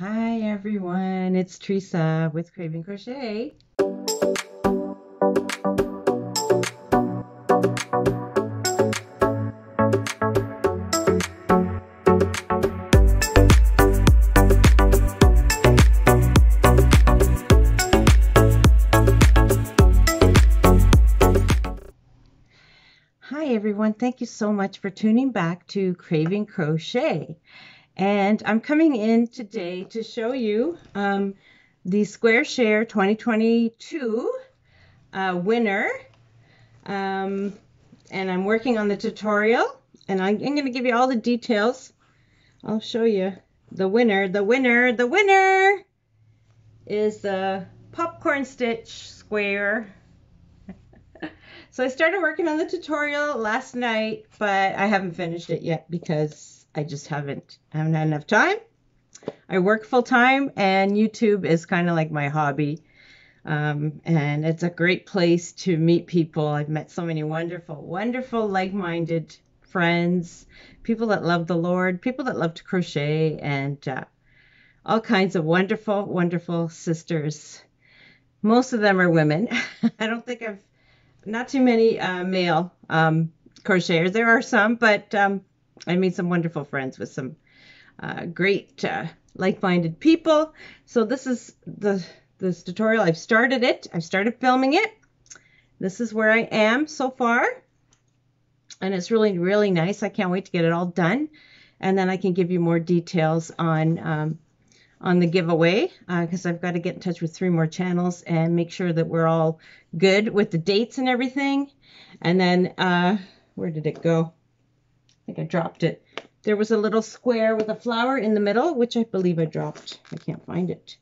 Hi everyone, it's Teresa with Craving Crochet. Hi everyone, thank you so much for tuning back to Craving Crochet. And I'm coming in today to show you um, the Square Share 2022 uh, winner. Um, and I'm working on the tutorial and I'm, I'm going to give you all the details. I'll show you the winner. The winner, the winner is the Popcorn Stitch Square so I started working on the tutorial last night, but I haven't finished it yet because I just haven't haven't had enough time. I work full time and YouTube is kind of like my hobby. Um, and it's a great place to meet people. I've met so many wonderful, wonderful, like-minded friends, people that love the Lord, people that love to crochet, and uh, all kinds of wonderful, wonderful sisters. Most of them are women. I don't think I've not too many uh, male um, crocheters. There are some, but um, I made some wonderful friends with some uh, great uh, like-minded people. So this is the this tutorial. I've started it. I've started filming it. This is where I am so far. And it's really, really nice. I can't wait to get it all done. And then I can give you more details on um, on the giveaway because uh, I've got to get in touch with three more channels and make sure that we're all good with the dates and everything. And then, uh, where did it go? I think I dropped it. There was a little square with a flower in the middle, which I believe I dropped. I can't find it.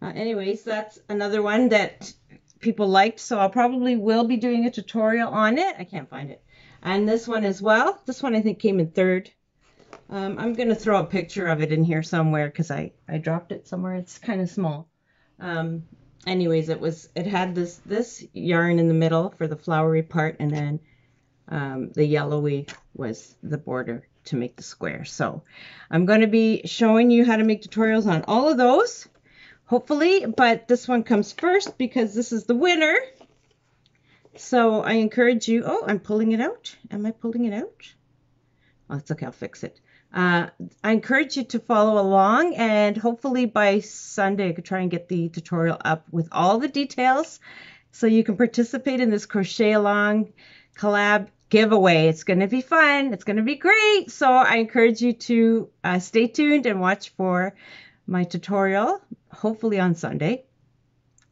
Uh, anyways, that's another one that people liked, so I'll probably will be doing a tutorial on it. I can't find it. And this one as well. This one I think came in third. Um, I'm going to throw a picture of it in here somewhere because I, I dropped it somewhere. It's kind of small. Um, anyways, it was it had this this yarn in the middle for the flowery part, and then um, the yellowy was the border to make the square. So I'm going to be showing you how to make tutorials on all of those, hopefully, but this one comes first because this is the winner. So I encourage you, oh, I'm pulling it out. Am I pulling it out? Oh, it's okay, I'll fix it. Uh, I encourage you to follow along and hopefully by Sunday I could try and get the tutorial up with all the details so you can participate in this crochet along collab giveaway. It's going to be fun. It's going to be great. So I encourage you to uh, stay tuned and watch for my tutorial, hopefully on Sunday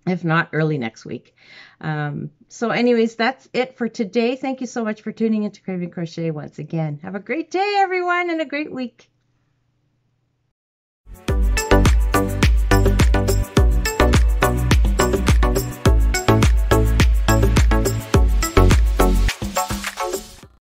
if not early next week. Um, so anyways, that's it for today. Thank you so much for tuning into Craving Crochet once again. Have a great day, everyone, and a great week.